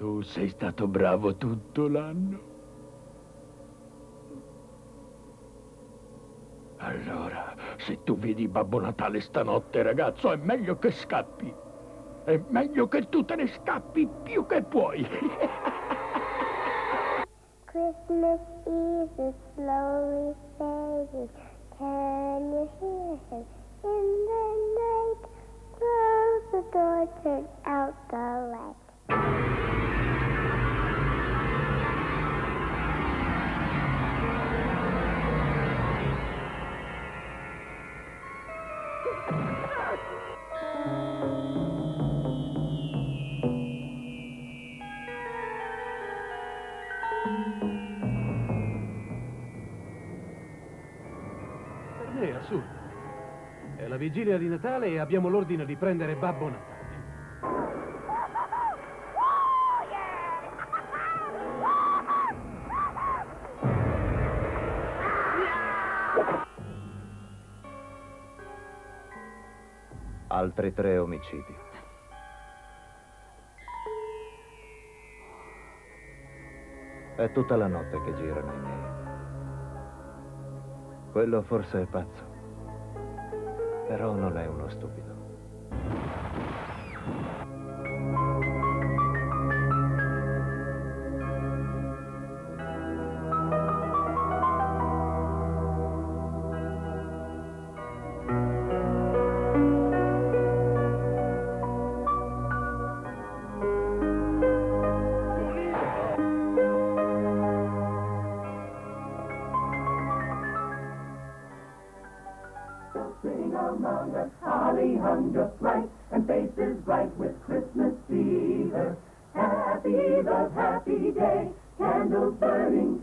Tu sei stato bravo tutto l'anno. Allora, se tu vedi Babbo Natale stanotte, ragazzo, è meglio che scappi. È meglio che tu te ne scappi più che puoi. Christmas Eve is slowly fading. Can you hear him in the night? Close the door, turn out the light. Per me è assurdo. È la vigilia di Natale e abbiamo l'ordine di prendere Babbo Natale. Altri tre omicidi. È tutta la notte che girano i miei. Quello forse è pazzo. Però non è uno stupido. Among us, holly hung just right, and faces bright with Christmas fever. Happy the happy day, candles burning,